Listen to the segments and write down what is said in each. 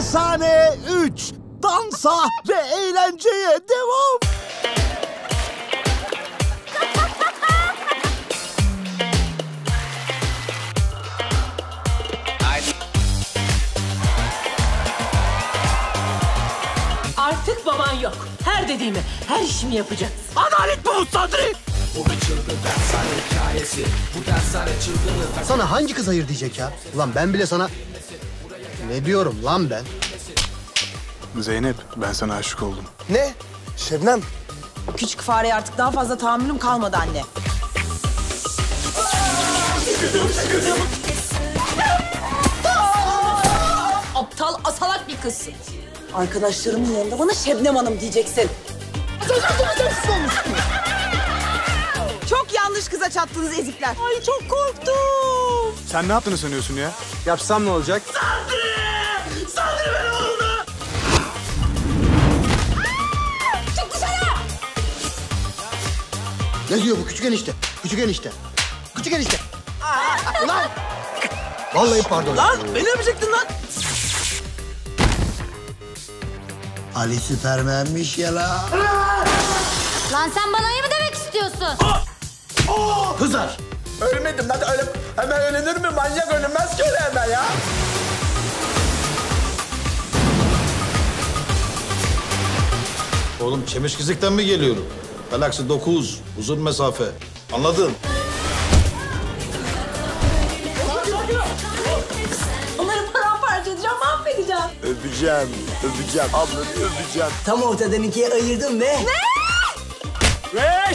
Dershane 3. Dansa ve eğlenceye devam. Artık baban yok. Her dediğimi, her işimi yapacaksın. Adalet bu Sadri. Sana hangi kız hayır diyecek ya? Ulan ben bile sana... Ne diyorum lan ben? Zeynep, ben sana aşık oldum. Ne? Şebnem. Küçük fareye artık daha fazla tahammülüm kalmadı anne. Aptal asalak bir kızsın. Arkadaşlarımın yanında bana Şebnem Hanım diyeceksin. Çok yanlış kıza çattınız ezikler. Ay çok korktum. Sen ne yaptığını sanıyorsun ya? Yapsam ne olacak? Çık dışarı. Ne diyor bu küçük enişte? Küçük enişte. Küçük enişte. Ulan! Vallahi pardon. Lan beni öpecektin lan. Ali Süpermen'miş ya la. Lan sen bana iyi mi istiyorsun? Hızar. Ölmedim lan öyle hemen ölünür mü? Manyak ölünmez ki öyle hemen ya. Oğlum Çemişkizik'ten mi geliyorum? Galaksi 9, uzun mesafe. Anladın? Onları paramparça edeceğim, mahvedeceğim. Öpeceğim, öpeceğim. Ablanı öpeceğim. Tam ortadan ikiye ayırdım ve... Ve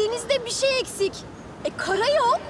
denizde bir şey eksik. E kara yok.